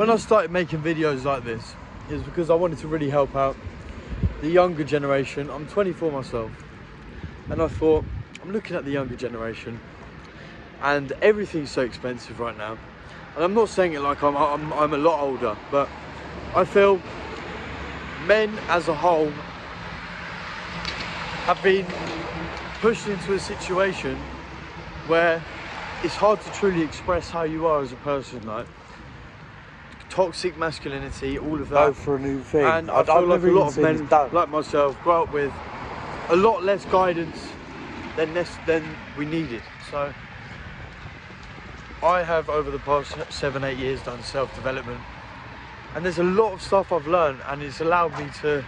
when I started making videos like this, was because I wanted to really help out the younger generation. I'm 24 myself, and I thought I'm looking at the younger generation, and everything's so expensive right now. And I'm not saying it like I'm, I'm, I'm a lot older, but I feel men as a whole have been pushed into a situation where it's hard to truly express how you are as a person, like toxic masculinity, all of that. Go for a new thing. And I I've feel like a lot of men, done. like myself, grow up with a lot less guidance than this, than we needed. So I have over the past seven, eight years done self-development, and there's a lot of stuff I've learned, and it's allowed me to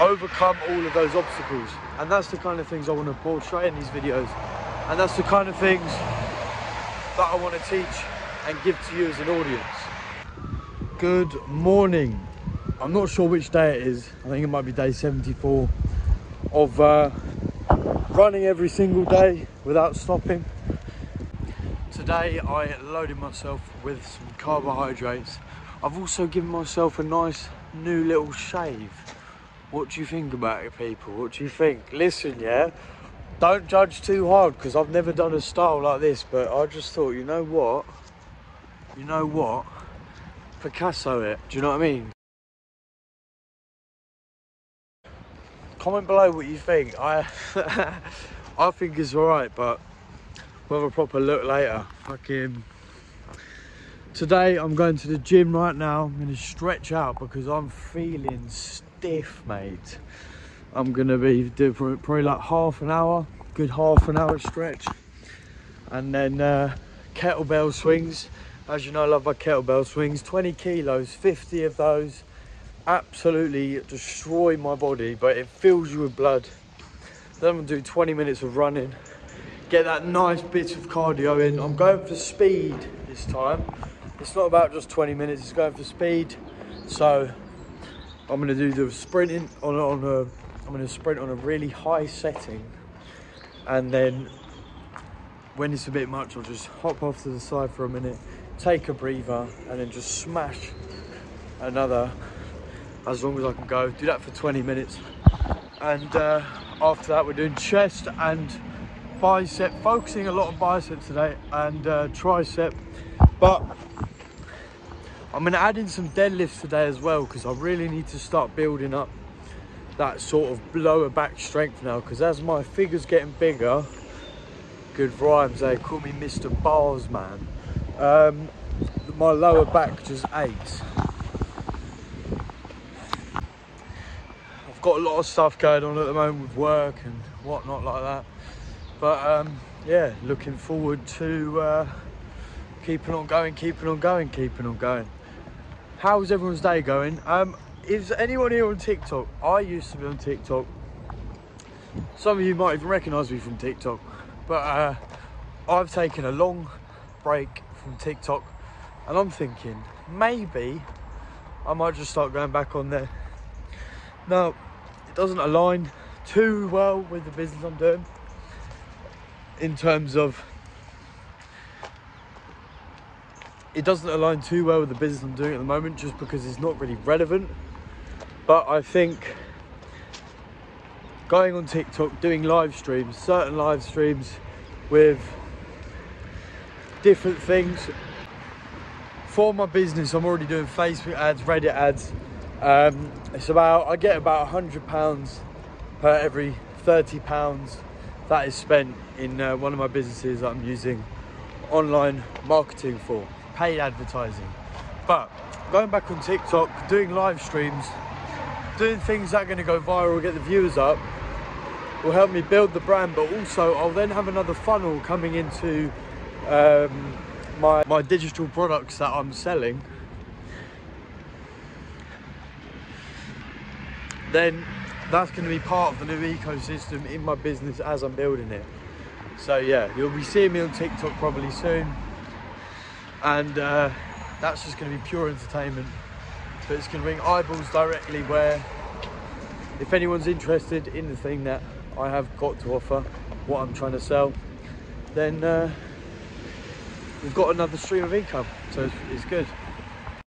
overcome all of those obstacles. And that's the kind of things I want to portray in these videos, and that's the kind of things that I want to teach and give to you as an audience. Good morning. I'm not sure which day it is. I think it might be day 74 of uh, running every single day without stopping. Today I loaded myself with some carbohydrates. I've also given myself a nice new little shave. What do you think about it, people? What do you think? Listen, yeah, don't judge too hard because I've never done a style like this, but I just thought, you know what? You know what? Picasso it. Do you know what I mean? Comment below what you think. I I think it's alright, but we'll have a proper look later. Fucking today I'm going to the gym right now. I'm gonna stretch out because I'm feeling stiff, mate. I'm gonna be doing probably like half an hour, good half an hour stretch, and then uh, kettlebell swings. As you know, I love my kettlebell swings. 20 kilos, 50 of those, absolutely destroy my body, but it fills you with blood. Then I'm gonna do 20 minutes of running, get that nice bit of cardio in. I'm going for speed this time. It's not about just 20 minutes, it's going for speed. So I'm gonna do the sprinting on, on a, I'm gonna sprint on a really high setting. And then when it's a bit much, I'll just hop off to the side for a minute, take a breather, and then just smash another as long as I can go. Do that for 20 minutes. And uh, after that, we're doing chest and bicep, focusing a lot on bicep today and uh, tricep. But I'm gonna add in some deadlifts today as well because I really need to start building up that sort of lower back strength now because as my figure's getting bigger, good rhymes, they call me Mr. Bars Man. Um, my lower back just aches. I've got a lot of stuff going on at the moment with work and whatnot like that. But um, yeah, looking forward to uh, keeping on going, keeping on going, keeping on going. How's everyone's day going? Um, is anyone here on TikTok? I used to be on TikTok. Some of you might even recognise me from TikTok, but uh, I've taken a long break from TikTok, and I'm thinking maybe I might just start going back on there. Now, it doesn't align too well with the business I'm doing in terms of it doesn't align too well with the business I'm doing at the moment just because it's not really relevant. But I think going on TikTok, doing live streams, certain live streams with different things for my business. I'm already doing Facebook ads, Reddit ads. Um, it's about I get about hundred pounds per every thirty pounds that is spent in uh, one of my businesses I'm using online marketing for paid advertising. But going back on TikTok, doing live streams, doing things that are going to go viral, get the viewers up, will help me build the brand. But also, I'll then have another funnel coming into um, my my digital products that I'm selling. Then that's going to be part of the new ecosystem in my business as I'm building it. So yeah, you'll be seeing me on TikTok probably soon, and uh, that's just going to be pure entertainment. But it's going to bring eyeballs directly where, if anyone's interested in the thing that I have got to offer, what I'm trying to sell, then uh, we've got another stream of income. So it's, it's good.